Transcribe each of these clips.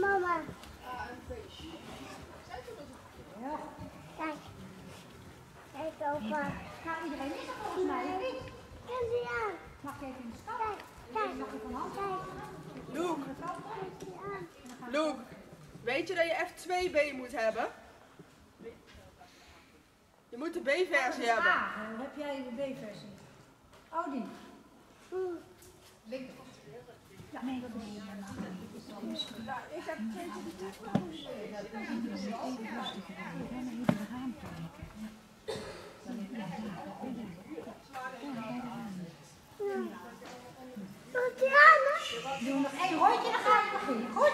Mama. Kijk. Kijk opa. Gaat iedereen liggen volgens mij, niet? Aan. Mag ik even in de stap? Kijk. Kijk. Mag ik van. Loek. Loek, weet je dat je echt twee B moet hebben? Je moet de B-versie hebben. Ah, dan heb jij de B-versie. Oh, die. Ja, nee, dat is niet. Ik heb Doe die aan, hè? Doe nog één rondje, dan ga je beginnen. Goed?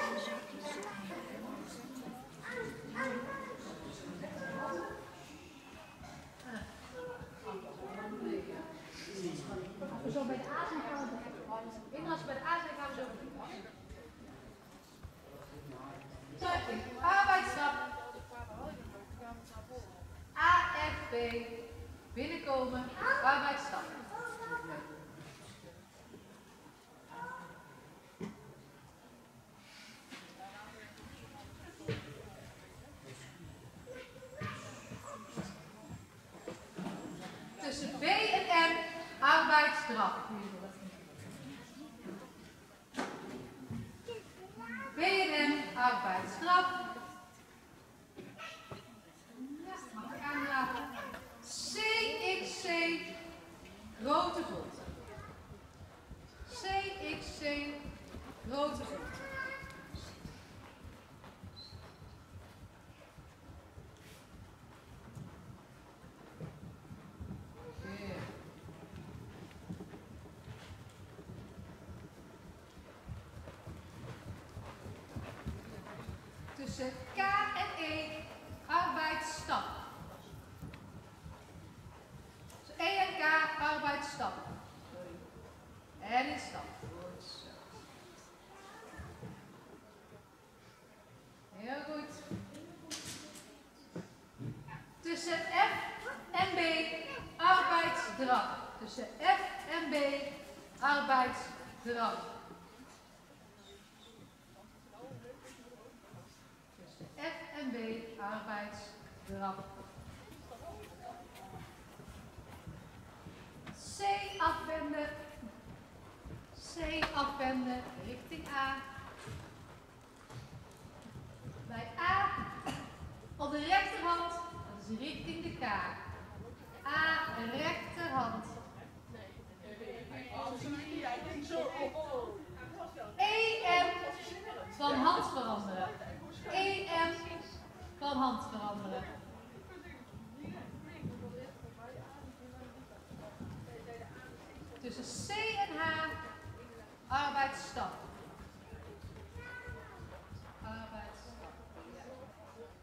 Als we zo bij de A zijn, gaan we beginnen. Weet als we bij de A zijn, gaan we zo beginnen. Tuiging, arbeidsstap. A, F, B. Binnenkomen, arbeidsstap. Tussen B en M, arbeidsstraf. B en Tussen K en E, arbeidsstap. Tussen E en K, arbeidsstap. En in stap. Goed zo. Heel goed. Tussen F en B, arbeidsdrang. Tussen F en B, arbeidsdrang. Tussen F en B, arbeidsdrang. C afwenden. C afwenden richting A. Bij A op de rechterhand, dat is richting de K. A, rechterhand. EM van hand veranderen. EM van hand veranderen. Tussen C en H, arbeidsstap. Arbeidsstap.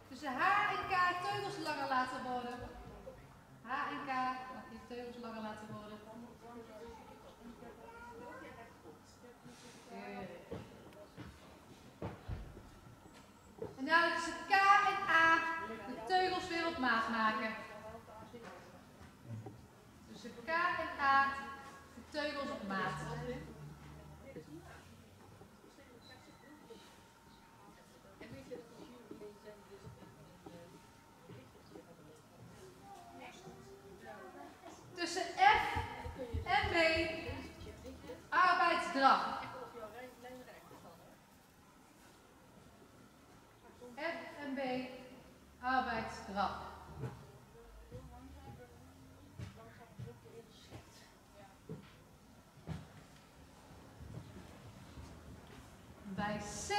Tussen H en K teugels langer laten worden. H en K, mag je teugels langer laten worden. En nou tussen K en A de teugels weer op maat maken. Tussen K en A de teugels op maat. Tussen F en B arbeidsdrang. F en B Bij C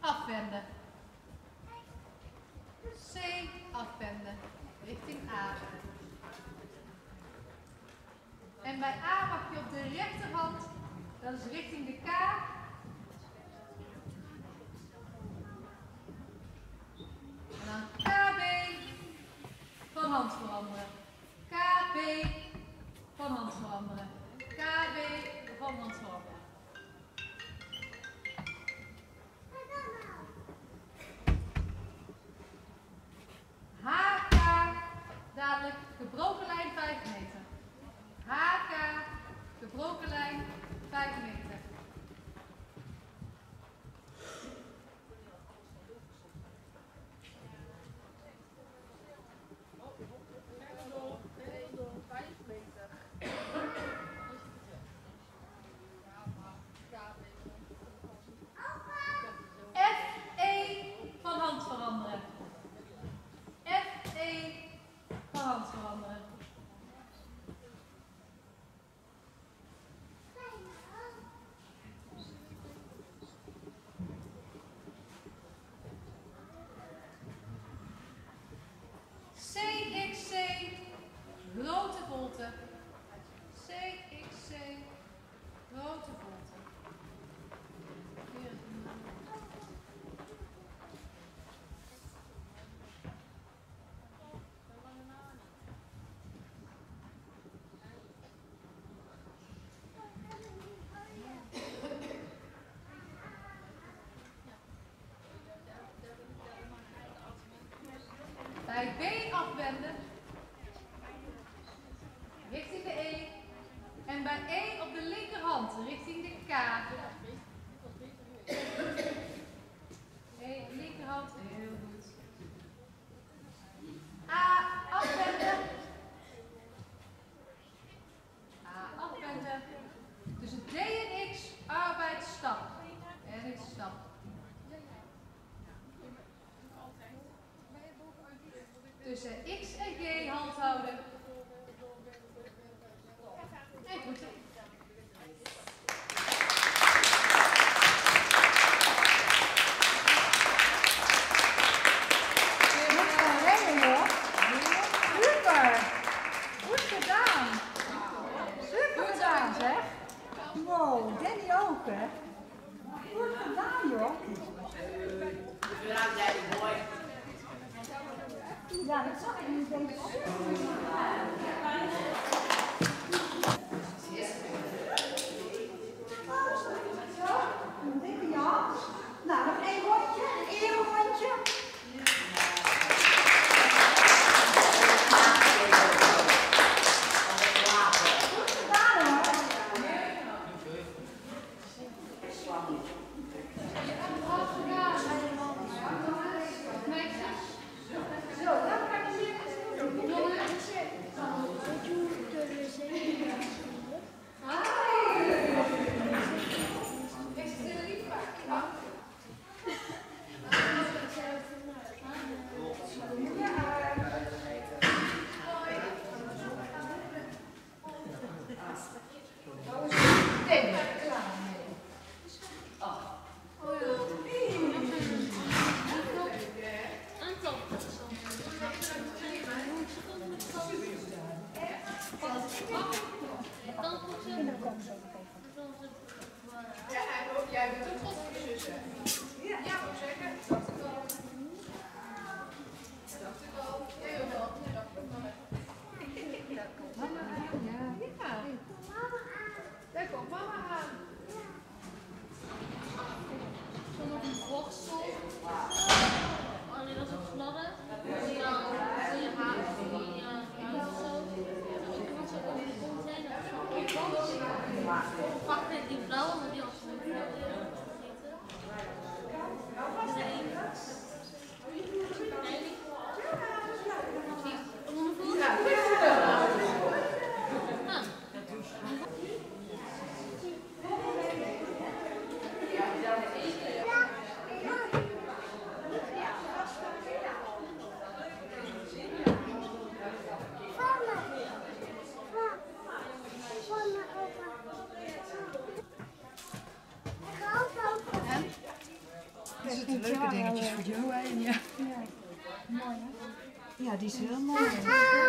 afwenden. C afwenden richting A. En bij A mag je op de rechterhand, dat is richting de K. En dan KB van hand veranderen. KB van veranderen. KB van. November tussen x en y hand houden. Super goed. zeg. Wow, Danny ook, hè? Ja, dat zag ik niet. Oh, Ja, jij bent ook op je. ja, die is heel mooi.